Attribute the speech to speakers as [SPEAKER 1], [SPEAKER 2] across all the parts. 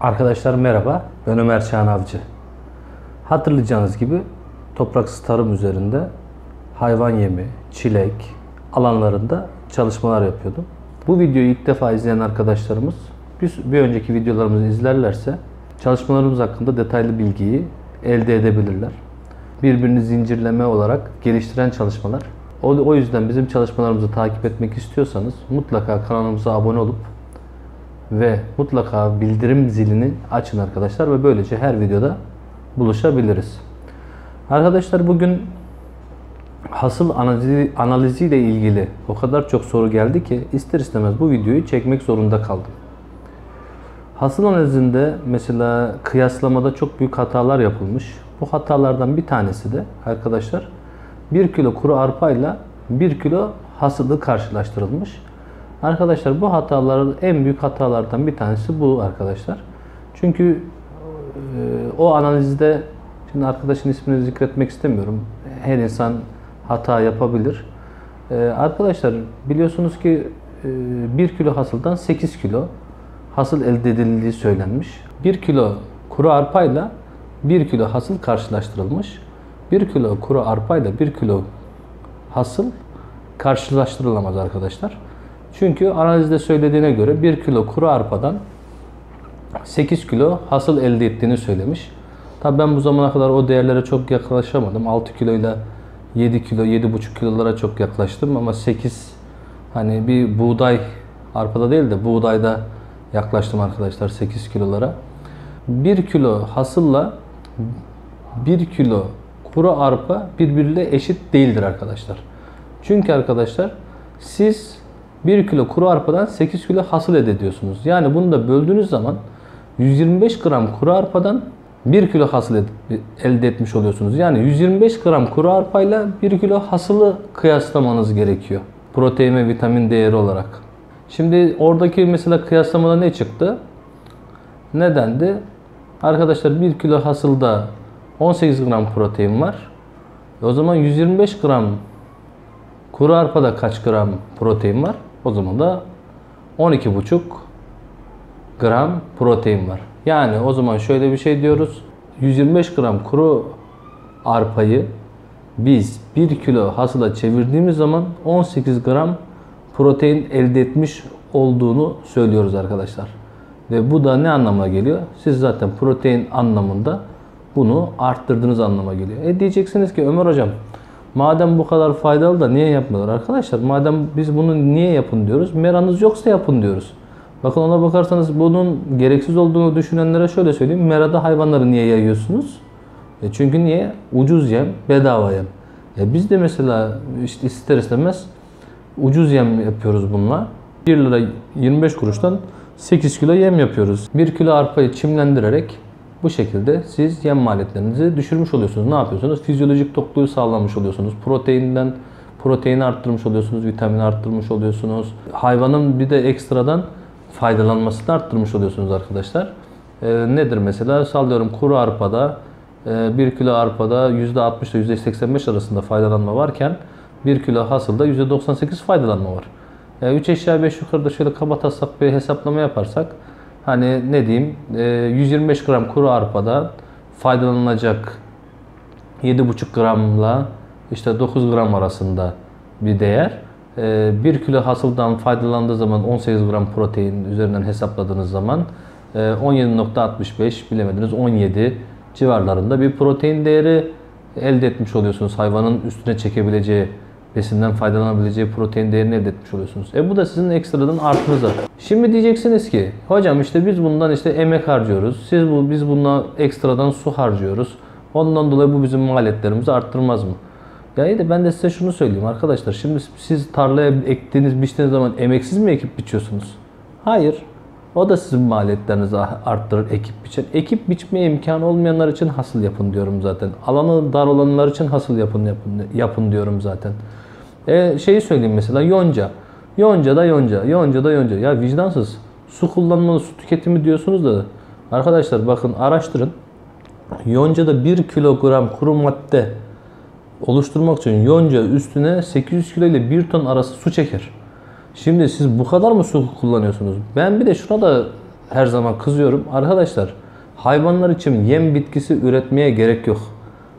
[SPEAKER 1] Arkadaşlar merhaba, ben Ömer Çağan Avcı. Hatırlayacağınız gibi topraksız tarım üzerinde hayvan yemi, çilek alanlarında çalışmalar yapıyordum. Bu videoyu ilk defa izleyen arkadaşlarımız bir, bir önceki videolarımızı izlerlerse çalışmalarımız hakkında detaylı bilgiyi elde edebilirler. Birbirini zincirleme olarak geliştiren çalışmalar. O, o yüzden bizim çalışmalarımızı takip etmek istiyorsanız mutlaka kanalımıza abone olup ve mutlaka bildirim zilini açın arkadaşlar ve böylece her videoda buluşabiliriz. Arkadaşlar bugün hasıl analizi, analiziyle ilgili o kadar çok soru geldi ki ister istemez bu videoyu çekmek zorunda kaldım. Hasıl analizinde mesela kıyaslamada çok büyük hatalar yapılmış. Bu hatalardan bir tanesi de arkadaşlar 1 kilo kuru arpayla 1 kilo hasılı karşılaştırılmış. Arkadaşlar bu hataların en büyük hatalardan bir tanesi bu arkadaşlar. Çünkü e, o analizde şimdi arkadaşın ismini zikretmek istemiyorum. Her insan hata yapabilir. E, arkadaşlar biliyorsunuz ki e, 1 kilo hasıldan 8 kilo hasıl elde edildiği söylenmiş. 1 kilo kuru arpayla 1 kilo hasıl karşılaştırılmış. 1 kilo kuru arpayla 1 kilo hasıl karşılaştırılamaz arkadaşlar. Çünkü analizde söylediğine göre 1 kilo kuru arpadan 8 kilo hasıl elde ettiğini söylemiş. Tabi ben bu zamana kadar o değerlere çok yaklaşamadım. 6 kilo ile 7 kilo, 7,5 kilolara çok yaklaştım ama 8 hani bir buğday arpada değil de buğdayda yaklaştım arkadaşlar 8 kilolara. 1 kilo hasılla 1 kilo kuru arpa birbiriyle eşit değildir arkadaşlar. Çünkü arkadaşlar siz 1 kilo kuru arpadan 8 kilo hasıl elde ediyorsunuz. Yani bunu da böldüğünüz zaman 125 gram kuru arpadan 1 kilo hasıl elde etmiş oluyorsunuz. Yani 125 gram kuru arpayla 1 kilo hasılı kıyaslamanız gerekiyor. Protein ve vitamin değeri olarak. Şimdi oradaki mesela kıyaslamada ne çıktı? Nedendi? Arkadaşlar 1 kilo hasılda 18 gram protein var. E o zaman 125 gram kuru arpada kaç gram protein var? O zaman da 12,5 gram protein var. Yani o zaman şöyle bir şey diyoruz. 125 gram kuru arpayı biz 1 kilo hasıla çevirdiğimiz zaman 18 gram protein elde etmiş olduğunu söylüyoruz arkadaşlar. Ve bu da ne anlama geliyor? Siz zaten protein anlamında bunu arttırdığınız anlama geliyor. E diyeceksiniz ki Ömer hocam madem bu kadar faydalı da niye yapmıyorlar? Arkadaşlar madem biz bunu niye yapın diyoruz? Meranız yoksa yapın diyoruz. Bakın ona bakarsanız bunun gereksiz olduğunu düşünenlere şöyle söyleyeyim. Merada hayvanları niye yayıyorsunuz? E çünkü niye? Ucuz yem, bedava yem. E biz de mesela işte ister istemez ucuz yem yapıyoruz bununla. 1 lira 25 kuruştan 8 kilo yem yapıyoruz. 1 kilo arpayı çimlendirerek bu şekilde siz yem maliyetlerinizi düşürmüş oluyorsunuz. Ne yapıyorsunuz? Fizyolojik tokluğu sağlamış oluyorsunuz. Proteinden proteini arttırmış oluyorsunuz, vitamini arttırmış oluyorsunuz. Hayvanın bir de ekstradan faydalanmasını arttırmış oluyorsunuz arkadaşlar. Ee, nedir mesela? Sallıyorum kuru arpada 1 e, kilo arpada %60 ile %85 arasında faydalanma varken 1 kilo hasılda %98 faydalanma var. 3 e, aşağı 5 yukarıda şöyle kaba taslak bir hesaplama yaparsak hani ne diyeyim 125 e, gram kuru arpada faydalanılacak 7,5 gramla işte 9 gram arasında bir değer. 1 e, kilo hasıldan faydalandığı zaman 18 gram protein üzerinden hesapladığınız zaman 17.65 bilemediniz 17 civarlarında bir protein değeri elde etmiş oluyorsunuz. Hayvanın üstüne çekebileceği besinden faydalanabileceği protein değerini elde etmiş oluyorsunuz. E bu da sizin ekstradan artınıza. Şimdi diyeceksiniz ki hocam işte biz bundan işte emek harcıyoruz. Siz bu biz bundan ekstradan su harcıyoruz. Ondan dolayı bu bizim maliyetlerimizi arttırmaz mı? Ya iyi de ben de size şunu söyleyeyim arkadaşlar. Şimdi siz tarlaya ektiğiniz, biçtiğiniz zaman emeksiz mi ekip biçiyorsunuz? Hayır. O da sizin maliyetlerinizi arttırır ekip biçen. Ekip biçmeye imkanı olmayanlar için hasıl yapın diyorum zaten. Alanı dar olanlar için hasıl yapın yapın, yapın diyorum zaten. E, şeyi söyleyeyim mesela yonca. Yonca da yonca, yonca da yonca. Ya vicdansız. Su kullanmalı, su tüketimi diyorsunuz da. Arkadaşlar bakın araştırın. Yonca'da 1 kilogram kuru madde oluşturmak için yonca üstüne 800 kilo ile 1 ton arası su çeker. Şimdi siz bu kadar mı su kullanıyorsunuz? Ben bir de şuna da her zaman kızıyorum. Arkadaşlar hayvanlar için yem bitkisi üretmeye gerek yok.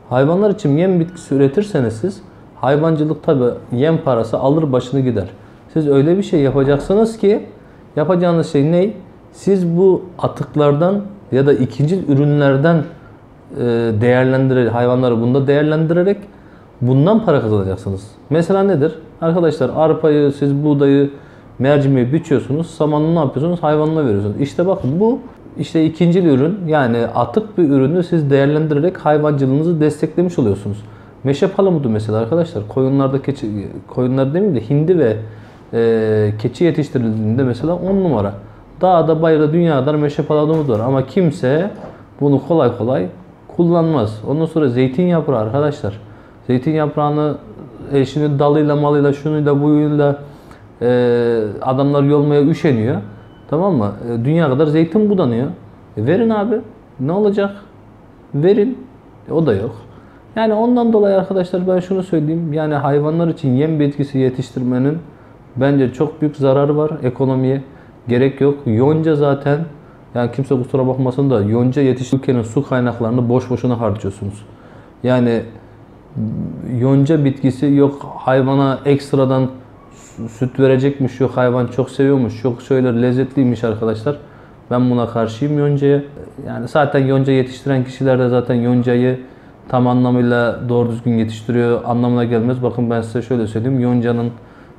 [SPEAKER 1] Hayvanlar için yem bitkisi üretirseniz siz hayvancılık tabi yem parası alır başını gider. Siz öyle bir şey yapacaksınız ki yapacağınız şey ne? Siz bu atıklardan ya da ikinci ürünlerden e, değerlendirerek, hayvanları bunda değerlendirerek bundan para kazanacaksınız. Mesela nedir? Arkadaşlar arpayı, siz buğdayı, mercimeği biçiyorsunuz, samanını ne yapıyorsunuz? Hayvanına veriyorsunuz. İşte bakın bu işte ikinci ürün yani atık bir ürünü siz değerlendirerek hayvancılığınızı desteklemiş oluyorsunuz. Meşe palamudu mesela arkadaşlar koyunlarda keçi, koyunlar demeyeyim de hindi ve e, keçi yetiştirildiğinde mesela 10 numara. Dağda bayırda dünya kadar meşe palamudu var ama kimse bunu kolay kolay kullanmaz. Ondan sonra zeytin yaprağı arkadaşlar. Zeytin yaprağını eşinin dalıyla malıyla şunuyla buyuyla e, adamlar yolmaya üşeniyor. Tamam mı? E, dünya kadar zeytin budanıyor. E, verin abi. Ne olacak? Verin. E, o da yok. Yani ondan dolayı arkadaşlar ben şunu söyleyeyim. Yani hayvanlar için yem bitkisi yetiştirmenin bence çok büyük zararı var ekonomiye. Gerek yok. Yonca zaten yani kimse kusura bakmasın da yonca yetiştirirken su kaynaklarını boş boşuna harcıyorsunuz. Yani yonca bitkisi yok hayvana ekstradan sü- süt verecekmiş yok hayvan çok seviyormuş çok şöyle lezzetliymiş arkadaşlar. Ben buna karşıyım yoncaya. Yani zaten yonca yetiştiren kişiler de zaten yoncayı tam anlamıyla doğru düzgün yetiştiriyor anlamına gelmez. Bakın ben size şöyle söyleyeyim. Yoncanın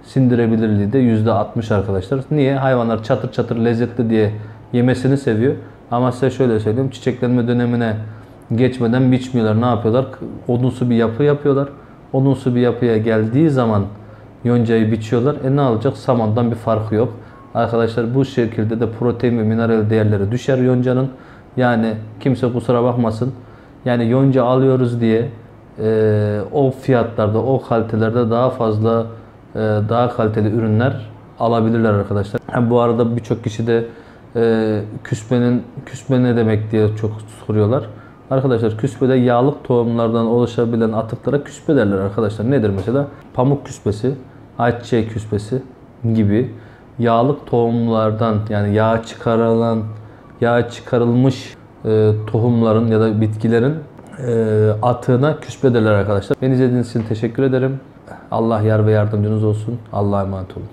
[SPEAKER 1] sindirebilirliği de %60 arkadaşlar. Niye? Hayvanlar çatır çatır lezzetli diye yemesini seviyor. Ama size şöyle söyleyeyim. Çiçeklenme dönemine geçmeden biçmiyorlar. Ne yapıyorlar? Odunsu bir yapı yapıyorlar. Odunsu bir yapıya geldiği zaman yoncayı biçiyorlar. E ne olacak? Samandan bir farkı yok. Arkadaşlar bu şekilde de protein ve mineral değerleri düşer yoncanın. Yani kimse kusura bakmasın. Yani yonca alıyoruz diye e, o fiyatlarda, o kalitelerde daha fazla e, daha kaliteli ürünler alabilirler arkadaşlar. Ha, bu arada birçok kişi de e, küspenin küspe ne demek diye çok soruyorlar. Arkadaşlar küspede yağlık tohumlardan oluşabilen atıklara küspe derler arkadaşlar. Nedir mesela? Pamuk küspesi, ayçiçeği küspesi gibi yağlık tohumlardan yani yağ çıkarılan, yağ çıkarılmış e, tohumların ya da bitkilerin e, atığına küspe derler arkadaşlar. Beni izlediğiniz için teşekkür ederim. Allah yar ve yardımcınız olsun. Allah'a emanet olun.